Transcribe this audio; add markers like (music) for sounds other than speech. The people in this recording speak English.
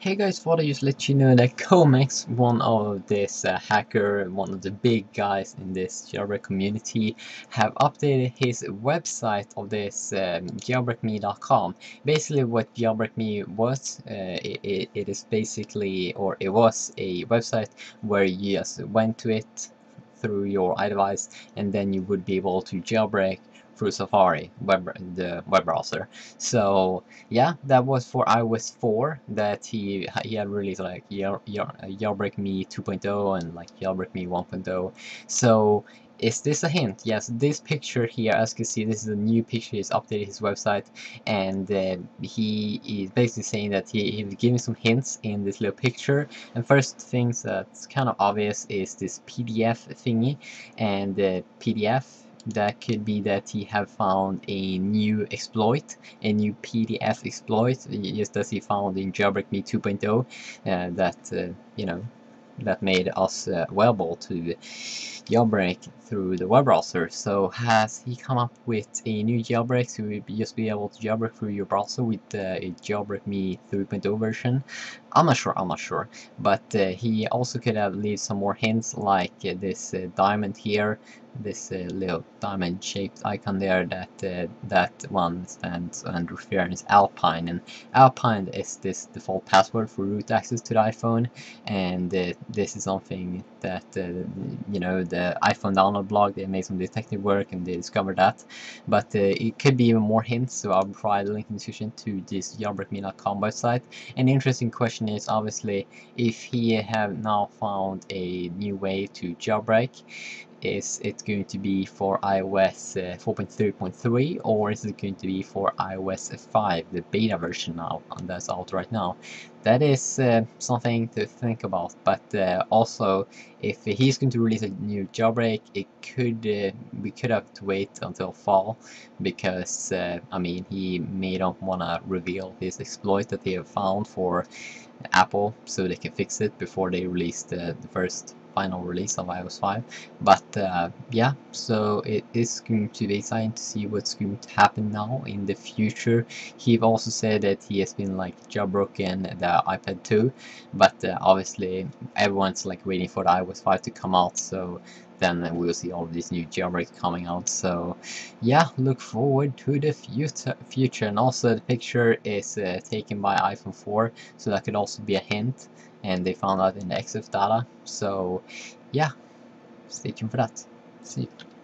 Hey guys, thought I just let you know that (laughs) Comex, one of this uh, hacker, one of the big guys in this jailbreak community, have updated his website of this um, jailbreakme.com. Basically what jailbreakme was, uh, it, it is basically, or it was a website where you just went to it through your iDevice and then you would be able to jailbreak through Safari, web the web browser. So yeah, that was for iOS 4 that he he had released like Jailbreak Me 2.0 and like Jailbreak Me 1.0. So is this a hint? Yes, this picture here, as you can see, this is a new picture. He's updated his website, and uh, he is basically saying that he, he's giving some hints in this little picture. And first things that's kind of obvious is this PDF thingy, and the PDF that could be that he have found a new exploit, a new PDF exploit, just as he found in Jailbreak Me 2.0, uh, that, uh, you know, that made us uh, available to jailbreak through the web browser. So has he come up with a new jailbreak to be, just be able to jailbreak through your browser with uh, a Jailbreak Me 3.0 version? I'm not sure, I'm not sure. But uh, he also could have leave some more hints like uh, this uh, diamond here, this uh, little diamond shaped icon there that uh, that one stands and refers Alpine and Alpine is this default password for root access to the iPhone and this is something that you know the iPhone download blog, they made some detective work and they discovered that. But uh, it could be even more hints, so I'll provide a link in the description to this jailbreakme.com website. And interesting question is obviously if he have now found a new way to jailbreak, is it going to be for iOS uh, 4.3.3 or is it going to be for iOS 5, the beta version now that's out right now? That is uh, something to think about, but uh, also if he's going to release a new jailbreak, it could uh, we could have to wait until fall because uh, I mean he may not want to reveal his exploit that they have found for Apple so they can fix it before they release the, the first final release of iOS 5 but uh, yeah so it is going to be exciting to see what's going to happen now in the future. He also said that he has been like jailbroken the iPad 2 but uh, obviously everyone's like waiting for the iOS 5 to come out so then we'll see all these new jailbreaks coming out. So yeah look forward to the future future. And also the picture is uh, taken by iPhone 4 so that could also be a hint and they found out in the EXIF data. So yeah stay tuned for that. See you